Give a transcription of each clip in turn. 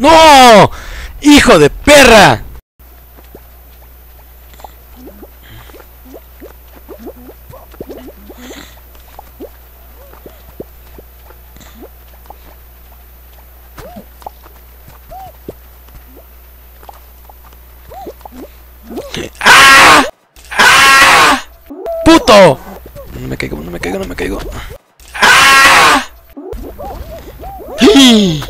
¡No! ¡Hijo de perra! ¡Ah! ¡Ah! ¡Puto! No me caigo, no me caigo, no me caigo. ¡Ah! ¡Sí!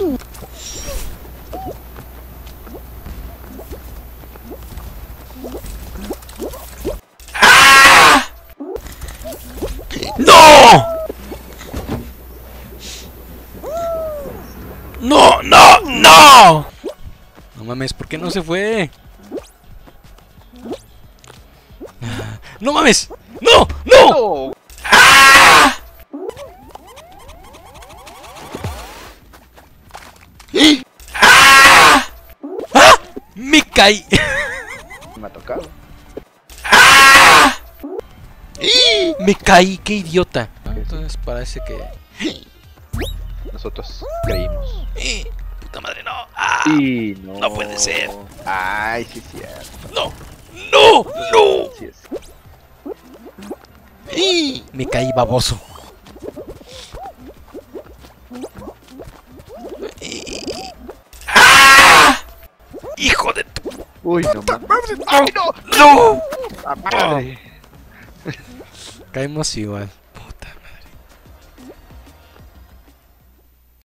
¡Ah! ¡No! ¡No, no, no! Mames, ¿por qué no se fue? ¡No mames! ¡No! ¡No! ¡No! ¡Ah! ¡Ah! ¡Ah! ¡Me caí! Me ha tocado. ¡Me caí! ¡Qué idiota! Entonces parece que... Nosotros creímos. ¡Puta madre, no! ¡Ah! Y no. No puede ser. Ay, sí, es cierto. ¡No! ¡No! ¡No! Sí es. Me caí baboso. ¡Ah! ¡Hijo de tu Uy, no mames. ¡Ay, no! ¡No! ¡La madre! Caímos igual.